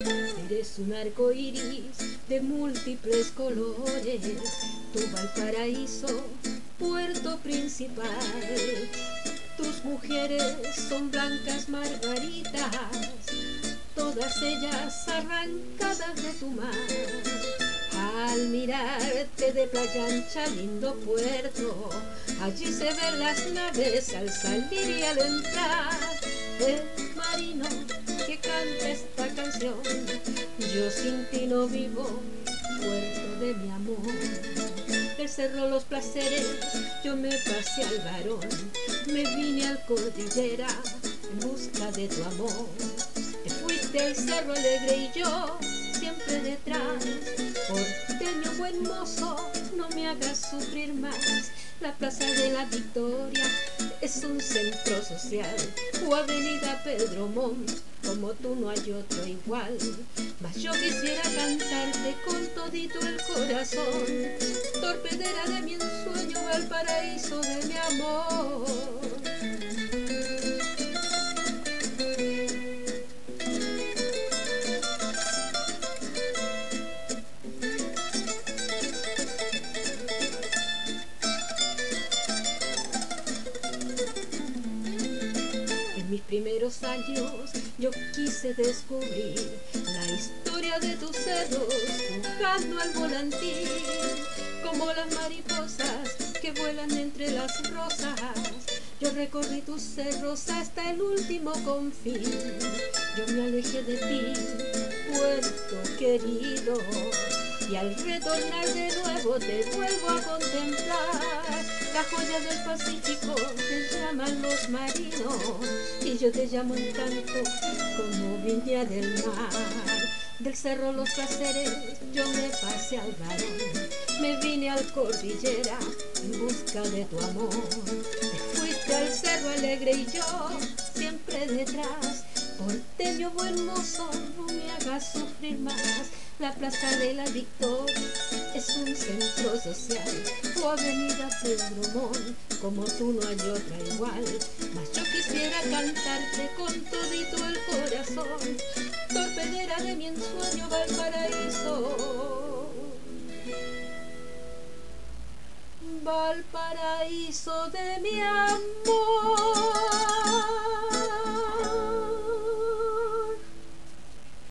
Eres un arco iris de múltiples colores, tu Valparaíso, puerto principal. Tus mujeres son blancas margaritas, todas ellas arrancadas de tu mar. Al mirarte de playa ancha, lindo puerto, allí se ven las naves al salir y al entrar. El marino yo sin ti no vivo, puerto de mi amor. Del cerro los placeres, yo me pasé al varón, me vine al cordillera en busca de tu amor. Te fuiste al cerro alegre y yo siempre detrás. Porteño buen mozo, no me hagas sufrir más. La Plaza de la Victoria es un centro social. O Avenida Pedro Montt, como tú no hay otro igual. Mas yo quisiera cantarte con todito el corazón. Torpedera de mi ensueño, al paraíso de mi amor. Mis primeros años yo quise descubrir la historia de tus cerros jugando al volantín como las mariposas que vuelan entre las rosas. Yo recorrí tus cerros hasta el último confín. Yo me alejé de ti puerto querido y al retornar de nuevo te vuelvo a contemplar. La joya del Pacífico llaman los marinos y yo te llamo encanto como viña del mar. Del cerro los placeres yo me pasé al varón, me vine al cordillera en busca de tu amor. Te fuiste al cerro alegre y yo siempre detrás. Porteño buen mozo, no me hagas sufrir más. La Plaza de la Victoria es un centro social o Avenida Pedro Montt, como tú no hay otra igual. Mas yo quisiera cantarte con todito el corazón, torpedera de mi ensueño Valparaíso. Valparaíso de mi amor.